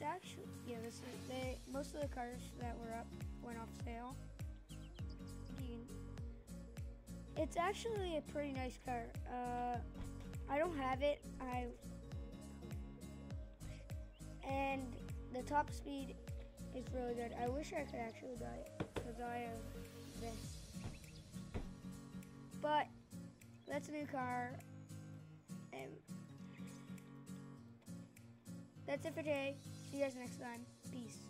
it's actually, yeah, this is, they, most of the cars that were up went off sale. It's actually a pretty nice car. Uh, I don't have it. I and the top speed is really good. I wish I could actually buy it because I have this. But that's a new car, and that's it for today. See you guys next time. Peace.